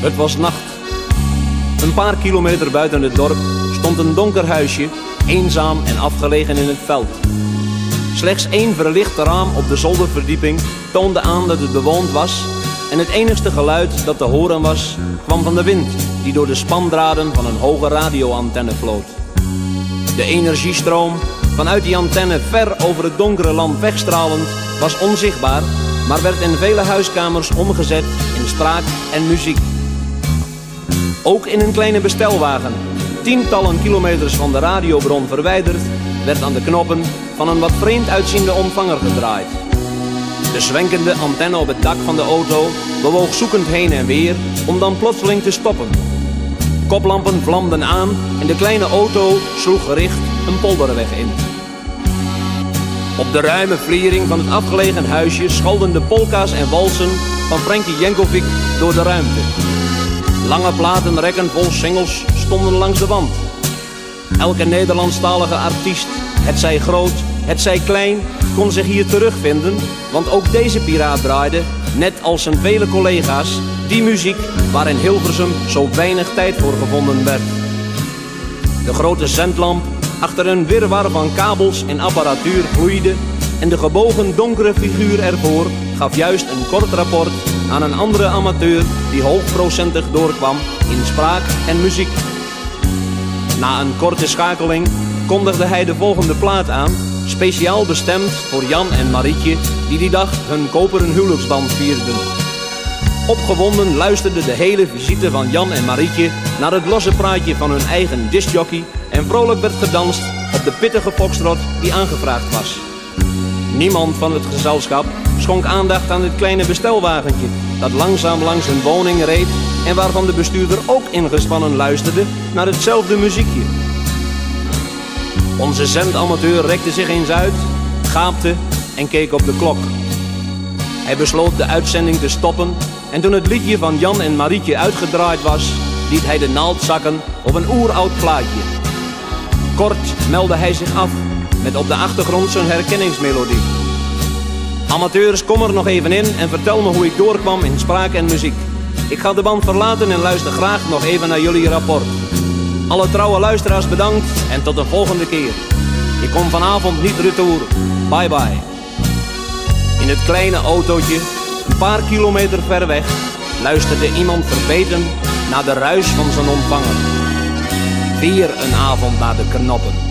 Het was nacht. Een paar kilometer buiten het dorp stond een donker huisje, eenzaam en afgelegen in het veld. Slechts één verlicht raam op de zolderverdieping toonde aan dat het bewoond was en het enigste geluid dat te horen was kwam van de wind die door de spandraden van een hoge radioantenne vloot. De energiestroom vanuit die antenne ver over het donkere land wegstralend was onzichtbaar, maar werd in vele huiskamers omgezet in spraak en muziek. Ook in een kleine bestelwagen, tientallen kilometers van de radiobron verwijderd, werd aan de knoppen van een wat vreemd uitziende ontvanger gedraaid. De zwenkende antenne op het dak van de auto bewoog zoekend heen en weer om dan plotseling te stoppen. Koplampen vlamden aan en de kleine auto sloeg gericht een polderweg in. Op de ruime vliering van het afgelegen huisje scholden de polka's en walsen van Frankie Jenkovic door de ruimte. Lange platenrekken vol singles stonden langs de wand. Elke Nederlandstalige artiest, het zij groot, het zij klein, kon zich hier terugvinden, want ook deze piraat draaide, net als zijn vele collega's, die muziek waar in Hilversum zo weinig tijd voor gevonden werd. De grote zendlamp achter een wirwar van kabels en apparatuur gloeide en de gebogen donkere figuur ervoor gaf juist een kort rapport aan een andere amateur die hoogprocentig doorkwam in spraak en muziek. Na een korte schakeling kondigde hij de volgende plaat aan, speciaal bestemd voor Jan en Marietje die die dag hun koperen huwelijksband vierden. Opgewonden luisterde de hele visite van Jan en Marietje naar het losse praatje van hun eigen discjockey en vrolijk werd gedanst op de pittige foxtrot die aangevraagd was. Niemand van het gezelschap schonk aandacht aan dit kleine bestelwagentje dat langzaam langs hun woning reed en waarvan de bestuurder ook ingespannen luisterde naar hetzelfde muziekje. Onze zendamateur rekte zich eens uit, gaapte en keek op de klok. Hij besloot de uitzending te stoppen en toen het liedje van Jan en Marietje uitgedraaid was, liet hij de naald zakken op een oeroud plaatje. Kort meldde hij zich af met op de achtergrond zijn herkenningsmelodie. Amateurs, kom er nog even in en vertel me hoe ik doorkwam in spraak en muziek. Ik ga de band verlaten en luister graag nog even naar jullie rapport. Alle trouwe luisteraars bedankt en tot de volgende keer. Ik kom vanavond niet retour. Bye bye. In het kleine autootje, een paar kilometer ver weg, luisterde iemand verbeten naar de ruis van zijn ontvanger. Weer een avond naar de knoppen.